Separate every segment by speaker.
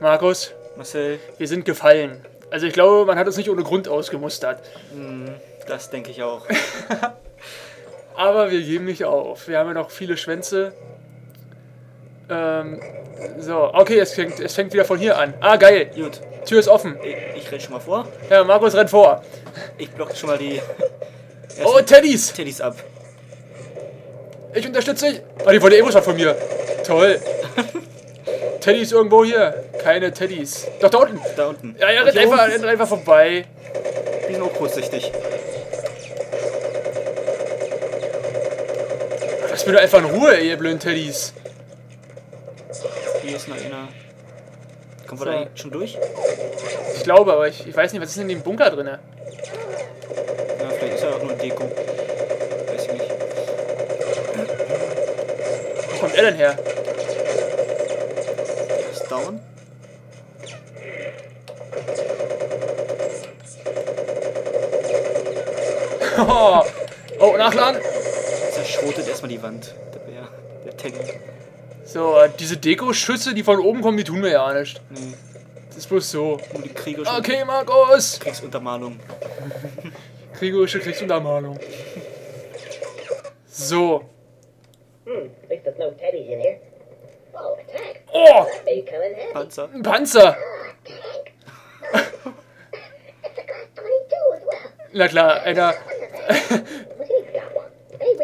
Speaker 1: Markus,
Speaker 2: Marcel,
Speaker 1: wir sind gefallen. Also ich glaube, man hat uns nicht ohne Grund ausgemustert.
Speaker 2: das denke ich auch.
Speaker 1: Aber wir geben nicht auf. Wir haben ja noch viele Schwänze. Ähm, so, okay, es fängt, es fängt wieder von hier an. Ah, geil.
Speaker 2: Gut,
Speaker 1: Tür ist offen.
Speaker 2: ich, ich renn schon mal vor.
Speaker 1: Ja, Markus rennt vor.
Speaker 2: Ich block schon mal die
Speaker 1: Oh, Teddys.
Speaker 2: Teddys ab.
Speaker 1: Ich unterstütze dich. Ah, die wollte eh was von mir. Toll. Teddys irgendwo hier. Keine Teddys. Doch, da unten.
Speaker 2: Da unten.
Speaker 1: Ja, ja,
Speaker 2: Und
Speaker 1: rennt einfach, rennt einfach vorbei.
Speaker 2: Die sind auch kurzsichtig.
Speaker 1: Lass mir doch einfach in Ruhe, ihr blöden Teddys.
Speaker 2: Hier ist noch einer. Kommen wir
Speaker 1: So.
Speaker 2: da schon durch?
Speaker 1: Ich glaube, aber ich, ich weiß nicht, was ist denn in dem Bunker drin?
Speaker 2: Ja, vielleicht ist ja auch nur Deko. Weiß ich nicht.
Speaker 1: Wo kommt er denn her?
Speaker 2: Down.
Speaker 1: Oh, oh nachladen.
Speaker 2: Zerschrotet erstmal die Wand. Der Bär. Der Teddy.
Speaker 1: So, äh, diese Deko-Schüsse, die von oben kommen, die tun mir ja nicht.
Speaker 2: Nee,
Speaker 1: Das ist bloß so.
Speaker 2: nur die Krieger schon.
Speaker 1: Okay, Markus.
Speaker 2: Kriegsuntermalung.
Speaker 1: Kriegerische Kriegsuntermalung. So.
Speaker 3: Hmm, at least there's no teddies in here. Oh.
Speaker 2: Panzer.
Speaker 1: ein Panzer.
Speaker 3: It's a Glock 22 as well.
Speaker 1: Na klar, einer.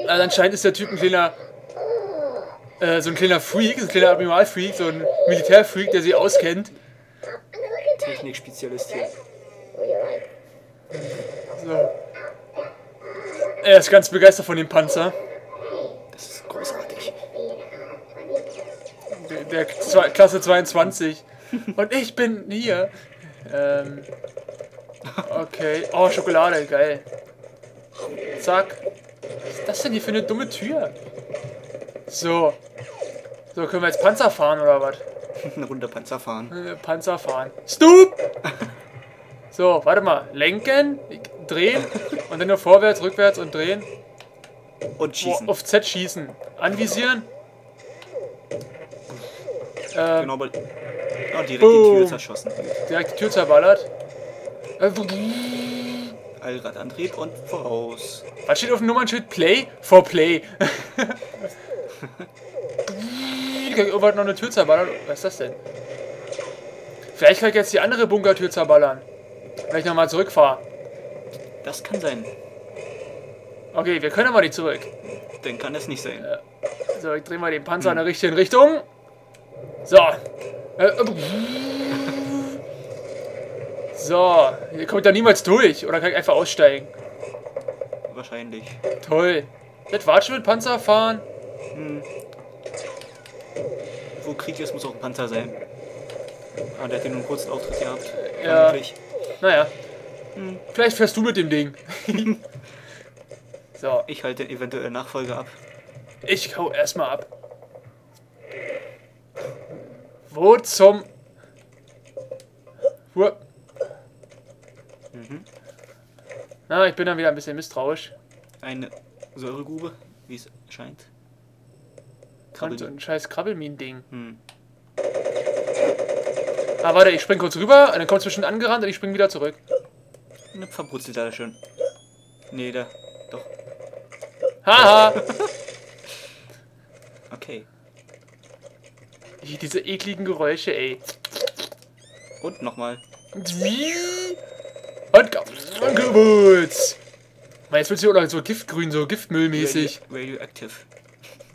Speaker 1: Also anscheinend ist der Typ ein kleiner. Äh, so ein kleiner Freak, so ein kleiner Admiralfreak, so ein Militärfreak, der sich auskennt.
Speaker 2: Technikspezialist hier.
Speaker 1: So. Er ist ganz begeistert von dem Panzer.
Speaker 2: Das ist
Speaker 1: Der, Klasse 22. Und ich bin hier. Ähm. Okay. Oh, Schokolade, geil. Zack. Was ist das denn hier für eine dumme Tür? So. So, können wir jetzt Panzer fahren oder was?
Speaker 2: Eine Runde Panzer fahren.
Speaker 1: Panzer fahren. Stup! So, warte mal. Lenken, drehen und dann nur vorwärts, rückwärts und drehen.
Speaker 2: Und
Speaker 1: Oh,
Speaker 2: schießen.
Speaker 1: auf Z schießen. Anvisieren. Ähm,
Speaker 2: Genau, aber. Oh, direkt die
Speaker 1: Boom.
Speaker 2: Tür zerschossen.
Speaker 1: direkt die Tür zerballert. Äh,
Speaker 2: Allrad andreht und voraus.
Speaker 1: Was steht auf dem Nummernschild? Play? For Play. Irgendwann noch eine Tür zerballern. Was ist das denn? Vielleicht kann ich jetzt die andere Bunkertür zerballern. Wenn ich nochmal zurückfahre.
Speaker 2: Das kann sein.
Speaker 1: Okay, wir können aber nicht zurück.
Speaker 2: Dann kann es nicht sein.
Speaker 1: So, ich drehe mal den Panzer in der richtigen Richtung. So. Äh, äh, So, hier kommt da niemals durch. Oder kann ich einfach aussteigen?
Speaker 2: Wahrscheinlich.
Speaker 1: Toll. Das war schon mit Panzer fahren.
Speaker 2: Wo Krieg ist, muss auch ein Panzer sein. Ah, der hat ja nur einen kurzen Auftritt gehabt.
Speaker 1: Ja.
Speaker 2: Vermutlich.
Speaker 1: Naja. Vielleicht fährst du mit dem Ding. so,
Speaker 2: Ich halte den eventuell Nachfolger ab.
Speaker 1: ich hau erstmal ab. Wo zum. Wo? Na, ich bin dann wieder ein bisschen misstrauisch.
Speaker 2: Eine Säuregrube, wie es scheint. Krabbel.
Speaker 1: so ein scheiß Krabbelminen-Ding.
Speaker 2: Hm.
Speaker 1: Ah, warte, ich spring kurz rüber, und dann kommt zwischen angerannt und ich spring wieder zurück.
Speaker 2: Ne, verbrutzelt da schön. Nee, da. Doch.
Speaker 1: Haha!
Speaker 2: Okay.
Speaker 1: Diese ekligen Geräusche, ey.
Speaker 2: Und nochmal.
Speaker 1: Und Gewürz. Mann, Jetzt wird sie auch noch so giftgrün, so giftmüllmäßig.
Speaker 2: Radio, radioactive.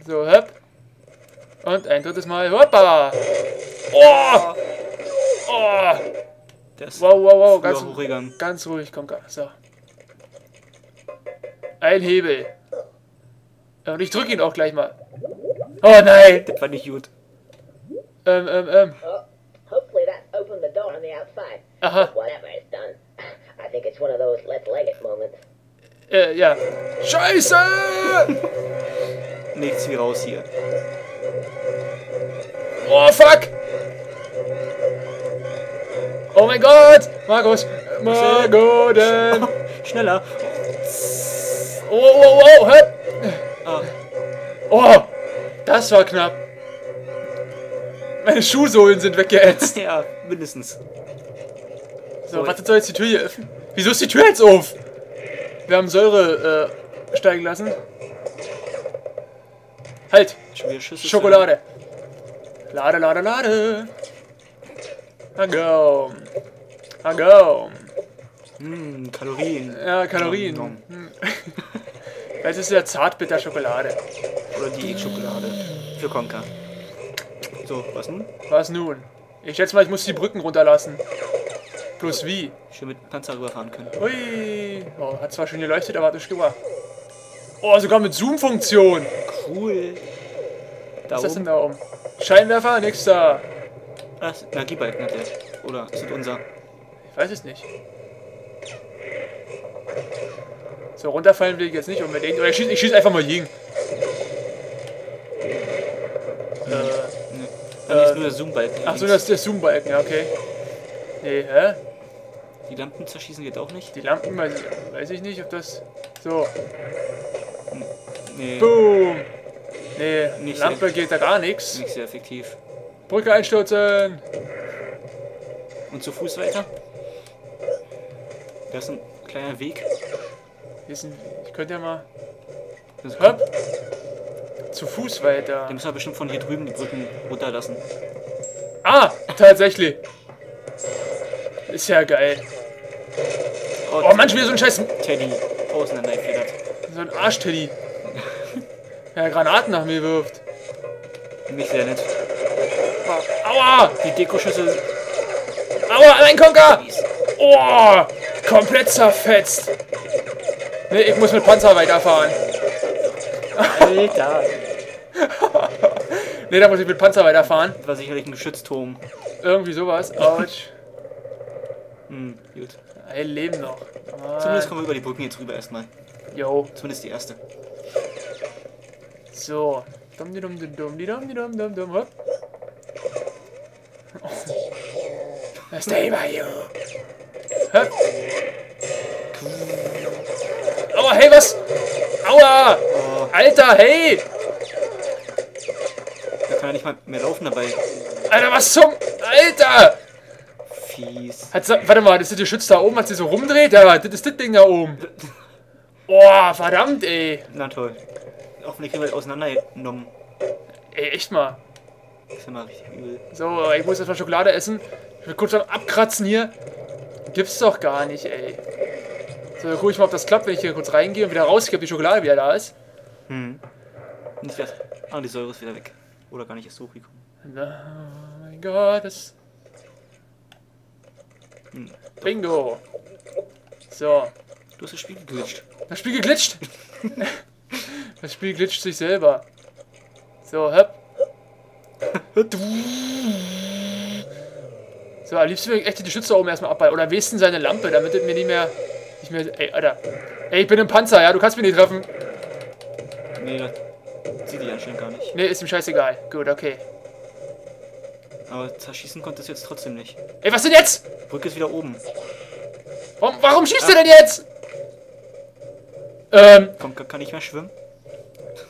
Speaker 1: So, hopp. Und ein drittes Mal, hoppa. Oh! Oh!
Speaker 2: Ist
Speaker 1: Wow, wow, wow, ganz,
Speaker 2: hochgegangen.
Speaker 1: ganz ruhig, komm, komm. So. Ein Hebel. Und ich drücke ihn auch gleich mal. Oh nein!
Speaker 2: Das war nicht gut.
Speaker 1: Ähm, ähm, ähm.
Speaker 3: Oh, hopefully that opened the door on the outside. Uh-huh.
Speaker 1: Aha.
Speaker 3: Whatever it's done. I think it's one of those let's leg it moments.
Speaker 1: Uh, äh, ja. Scheiße!
Speaker 2: Nichts wie raus hier.
Speaker 1: Oh, fuck! Oh mein Gott! Markus! Margoden!
Speaker 2: Oh, Schneller.
Speaker 1: Oh, oh, oh, hört!
Speaker 2: Ah,
Speaker 1: Oh! Das war knapp. Meine Schuhsohlen sind weggeätzt.
Speaker 2: Ja, mindestens.
Speaker 1: So, was soll jetzt die Tür hier öffnen? Wieso ist die Tür jetzt auf? Wir haben Säure äh, steigen lassen. Halt! Schokolade. Lade, lade, lade. Agam. Agam.
Speaker 2: Hm, Kalorien.
Speaker 1: Ja, Kalorien.
Speaker 2: Nom,
Speaker 1: Hm. Das ist ja Zartbitter-Schokolade.
Speaker 2: Oder die Schokolade. Für Conker. So, was nun?
Speaker 1: Was nun? Ich schätze mal, ich muss die Brücken runterlassen. Plus wie?
Speaker 2: Schön mit Panzer rüberfahren können.
Speaker 1: Ui. Oh, hat zwar schon geleuchtet, aber hat nicht gemacht. Oh, sogar mit Zoom-Funktion.
Speaker 2: Cool. Da
Speaker 1: Was ist das denn da oben? Scheinwerfer? Nix da.
Speaker 2: Ah, Energiebalken hat der. Oder ist das unser?
Speaker 1: Ich weiß es nicht. So, runterfallen will ich jetzt nicht unbedingt. Oder ich schieße schieß einfach mal gegen. Äh,
Speaker 2: Ne. Dann ist nur der Zoom-Balken.
Speaker 1: ach so, das ist der Zoom-Balken, ja, okay. Nee, hä?
Speaker 2: Die Lampen zerschießen geht auch nicht.
Speaker 1: Die Lampen, weiß ich, weiß ich nicht, ob das... So,
Speaker 2: Nee,
Speaker 1: boom. Nee,
Speaker 2: Nicht
Speaker 1: Lampe geht da gar nichts.
Speaker 2: nicht sehr effektiv.
Speaker 1: Brücke einstürzen.
Speaker 2: Und zu Fuß weiter? Da ist ein kleiner Weg.
Speaker 1: Hier ist ein, ich könnte ja mal...
Speaker 2: Das
Speaker 1: Hopp. Zu Fuß weiter.
Speaker 2: Den müssen wir bestimmt von hier drüben die Brücken runterlassen.
Speaker 1: Ah, tatsächlich. Ist ja geil. Oh, manchmal wieder so ein scheiß...
Speaker 2: Teddy auseinandergefedert.
Speaker 1: So ein Arschteddy. Der Granaten nach mir wirft.
Speaker 2: Nicht sehr nett.
Speaker 1: Aua!
Speaker 2: Die Dekoschüssel.
Speaker 1: Aua, ein Konker! Oh, komplett zerfetzt. Nee, ich muss mit Panzer weiterfahren.
Speaker 2: Alter!
Speaker 1: Nee, da muss ich mit Panzer weiterfahren.
Speaker 2: Das war sicherlich ein Geschützturm.
Speaker 1: Irgendwie sowas. Autsch.
Speaker 2: Hm, gut.
Speaker 1: Ein Leben noch.
Speaker 2: Zumindest
Speaker 1: Ah,
Speaker 2: kommen wir über die Brücken jetzt rüber erstmal.
Speaker 1: yo.
Speaker 2: Zumindest die erste.
Speaker 1: So. Dum, di, dum, di, dum, di, dum, di, dum, dum, dum, hopp. Stay by you. Hopp. Aua, hey, was? Aua!
Speaker 2: Oh,
Speaker 1: Alter, hey!
Speaker 2: Er nicht mal mehr laufen dabei.
Speaker 1: Alter, was zum... Alter!
Speaker 2: Fies.
Speaker 1: Hat, sie- warte mal, das ist der Schütz da oben, hat sie so rumdreht? Ja, das ist das Ding da oben. Boah, verdammt, ey.
Speaker 2: Na toll. Hoffentlich kriegen wir auseinandergenommen.
Speaker 1: Ey, echt mal.
Speaker 2: Das ist ja mal richtig übel.
Speaker 1: So, ich muss erstmal Schokolade essen. Ich bin kurz am Abkratzen hier. Gibt's doch gar nicht, ey. So, dann guck ich mal, ob das klappt, wenn ich hier kurz reingehe und wieder rausgehe, ob die Schokolade wieder da ist.
Speaker 2: Hm. Nicht das. Ah, die Säure ist wieder weg. Oder gar nicht erst hochgekommen.
Speaker 1: Oh mein Gott, das...
Speaker 2: Hm.
Speaker 1: Bingo. So,
Speaker 2: Du hast das Spiel geglitscht.
Speaker 1: das Spiel geglitscht. das Spiel glitscht sich selber. So, hopp. So, am liebsten würde ich echt die Schütze oben erstmal abballen. Oder wenigstens seine Lampe, damit mir nicht mehr... Nicht mehr... Ey, Alter. Ey, ich bin im Panzer, ja? Du kannst mich nicht treffen.
Speaker 2: Nee, das sieht die anscheinend gar nicht.
Speaker 1: Nee, ist ihm scheißegal. Gut, okay.
Speaker 2: Aber zerschießen konnte es jetzt trotzdem nicht.
Speaker 1: Ey, was denn jetzt?
Speaker 2: Brücke ist wieder oben.
Speaker 1: Warum, warum schießt er denn jetzt? Ähm,
Speaker 2: Komm, kann, ich mehr schwimmen?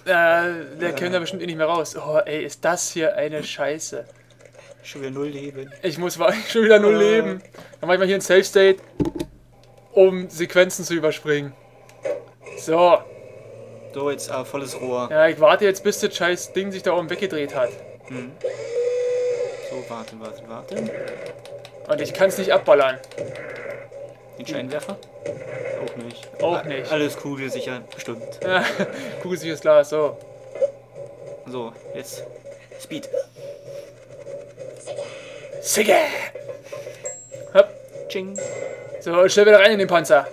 Speaker 1: äh, der käme da bestimmt eh nicht mehr raus. Oh, ey, ist das hier eine Scheiße.
Speaker 2: Schon wieder null Leben.
Speaker 1: Ich muss schon wieder null
Speaker 2: Äh.
Speaker 1: leben. Dann mach ich mal hier ein Safe State, um Sequenzen zu überspringen. So,
Speaker 2: So, jetzt ah, volles Rohr.
Speaker 1: ja, ich warte jetzt, bis das scheiß Ding sich da oben weggedreht hat.
Speaker 2: Hm. So, warten, warten, warten.
Speaker 1: Und ich kann es nicht abballern.
Speaker 2: Den Scheinwerfer? Auch nicht.
Speaker 1: Auch nicht.
Speaker 2: Alles kugelsicher, bestimmt.
Speaker 1: Ja, Kugelsicheres Glas, so.
Speaker 2: So, jetzt Speed.
Speaker 1: Sigge! Hopp.
Speaker 2: Ching.
Speaker 1: So, schnell wieder rein in den Panzer.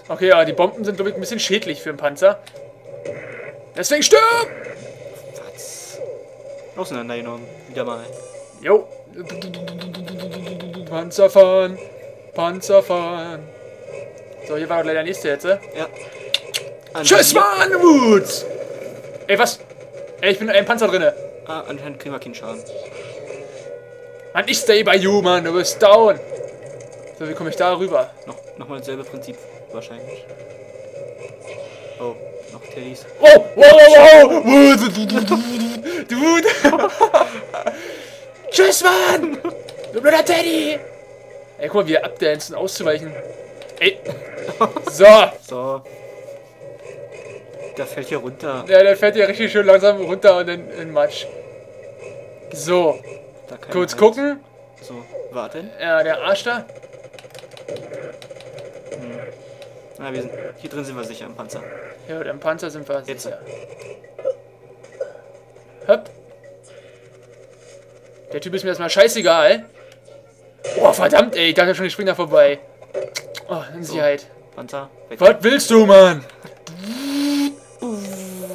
Speaker 2: Gut.
Speaker 1: Okay, ja, die Bomben sind, glaube ich, ein bisschen schädlich für den Panzer. Deswegen stirb!
Speaker 2: Was? Auseinandergenommen. Wieder mal.
Speaker 1: Jo. Panzer fahren. Panzer fahren. So, hier war doch leider der nächste jetzt. äh.
Speaker 2: Ja.
Speaker 1: Tschüss, Mann, Woods! Ey, was? Ey, ich bin in einem Panzer drinne.
Speaker 2: Ah, anscheinend kriegen wir keinen Schaden.
Speaker 1: Mann, ich stay by you, Mann, du bist down. So, wie komme ich da rüber?
Speaker 2: Noch, nochmal dasselbe Prinzip, wahrscheinlich. Oh, Noch Teddys.
Speaker 1: Oh, wow, wow, wow. Dude. Tschüss, Mann. Du blöder Teddy. Ey, guck mal, wie er abdancen, auszuweichen. Ey. So.
Speaker 2: So. Der fällt hier runter.
Speaker 1: Ja, der fährt hier richtig schön langsam runter und in, in Matsch. So. Kurz
Speaker 2: halt-
Speaker 1: gucken.
Speaker 2: So, warten.
Speaker 1: Ja, der Arsch da.
Speaker 2: Na, wir sind, hier drin sind wir sicher im Panzer.
Speaker 1: Ja, im Panzer sind wir
Speaker 2: Jetzt.
Speaker 1: sicher. Hopp. Der Typ ist mir erstmal scheißegal. Oh, verdammt, ey. Ich dachte schon, ich spring da vorbei. Oh, in Sicherheit.
Speaker 2: Panzer, weg.
Speaker 1: Was willst du, Mann?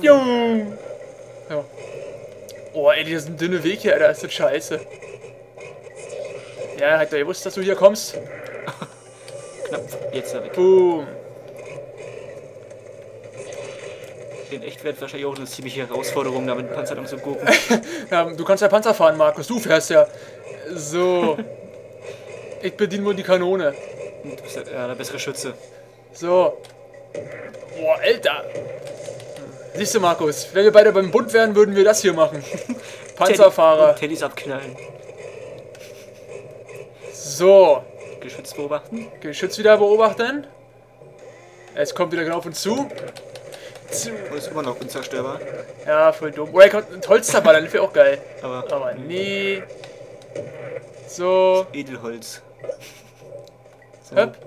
Speaker 1: Jo. Ja. Oh, ey, dieser dünne Weg hier, Alter, ist das scheiße. Ja, hat er gewusst, dass du hier kommst?
Speaker 2: Knapp, jetzt ist er weg.
Speaker 1: Boom.
Speaker 2: In echt wird wahrscheinlich auch eine ziemliche Herausforderung, da mit dem Panzer lang zu gucken.
Speaker 1: Ja, du kannst ja Panzer fahren, Markus. Du fährst ja. So. Ich bediene nur die Kanone.
Speaker 2: Du bist ja der bessere Schütze.
Speaker 1: So. Boah, Alter. Siehst du, Markus, wenn wir beide beim Bund wären, würden wir das hier machen. Panzerfahrer.
Speaker 2: Teddys abknallen.
Speaker 1: So.
Speaker 2: Geschütz beobachten.
Speaker 1: Geschütz wieder beobachten. Es kommt wieder genau auf uns zu.
Speaker 2: Und ist immer noch unzerstörbar.
Speaker 1: Ja, voll dumm. Oder er kommt ein Holztaball, das wäre auch geil.
Speaker 2: Aber
Speaker 1: Aber nee. So.
Speaker 2: Edelholz. So.
Speaker 1: Hopp.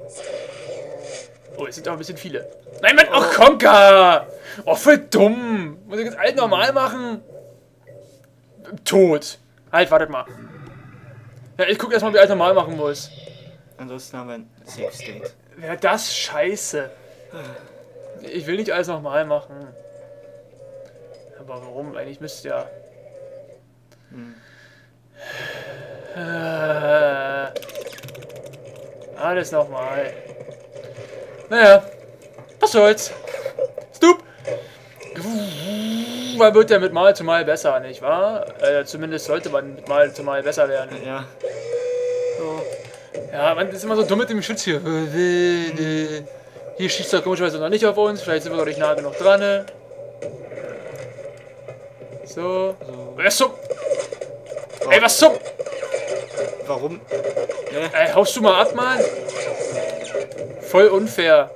Speaker 1: Oh, es sind auch ein bisschen viele. Nein, Mann, ach, Konka! Oh, voll dumm. Muss ich jetzt alt normal machen? Tot. Halt, wartet mal. Ja, ich guck erstmal, wie alt normal machen muss.
Speaker 2: Ansonsten haben wir ein Safe State.
Speaker 1: Wäre das scheiße. Ich will nicht alles nochmal machen. Aber warum? Eigentlich müsste ja. Äh, alles nochmal. Naja, was soll's. Stup. Man wird ja mit Mal zu Mal besser, nicht wahr? Äh, zumindest sollte man mit Mal zu Mal besser werden.
Speaker 2: Ja.
Speaker 1: So. Ja, man ist immer so dumm mit dem Schutz hier. Hier schießt er komischerweise noch nicht auf uns. Vielleicht sind wir noch nicht nah genug dran. ne? So. Was zum? Ey, was zum?
Speaker 2: Warum?
Speaker 1: Ey, haust du mal ab, Mann? Voll unfair.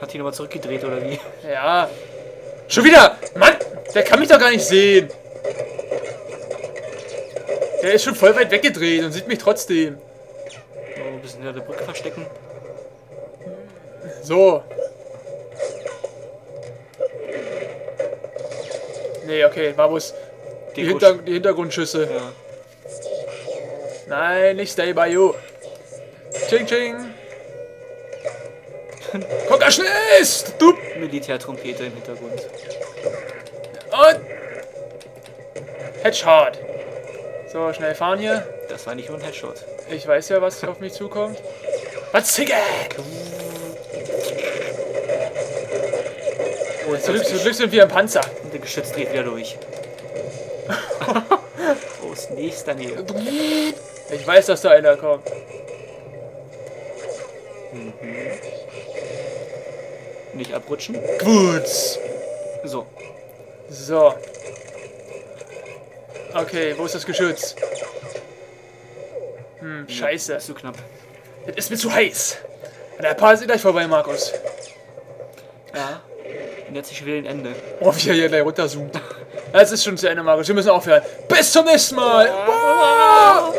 Speaker 2: Hat die nochmal zurückgedreht oder wie?
Speaker 1: Ja. Schon wieder! Mann! Der kann mich doch gar nicht sehen. Der ist schon voll weit weggedreht und sieht mich trotzdem.
Speaker 2: So, ein bisschen hinter der Brücke verstecken.
Speaker 1: So. Nee, okay, Babus. Die,
Speaker 2: Den
Speaker 1: Hinter die Hintergrundschüsse.
Speaker 2: Ja.
Speaker 1: Nein, nicht stay by you. Ching, ching. Guck, er schnellst! Du!
Speaker 2: Militärtrompete im Hintergrund.
Speaker 1: Und. Headshot. So, schnell fahren hier.
Speaker 2: Das war nicht nur ein Headshot.
Speaker 1: Ich weiß ja, was auf mich zukommt. Was Zicke!
Speaker 2: Oh,
Speaker 1: Zum Glück, zum Glück sind wir im Panzer.
Speaker 2: Und der Geschütz dreht wieder durch. Aus nächster Nähe.
Speaker 1: Ich weiß, dass da einer kommt.
Speaker 2: Nicht abrutschen.
Speaker 1: Gut.
Speaker 2: So.
Speaker 1: So. Okay, wo ist das Geschütz? Hm, scheiße.
Speaker 2: Ist zu knapp.
Speaker 1: Das ist mir zu heiß. Der Paar ist gleich vorbei, Markus.
Speaker 2: Und jetzt ich will ein Ende.
Speaker 1: Oh, wie er hier gleich runterzoomt. Es ist schon zu Ende, Markus. Wir müssen aufhören. Bis zum nächsten Mal. Bye.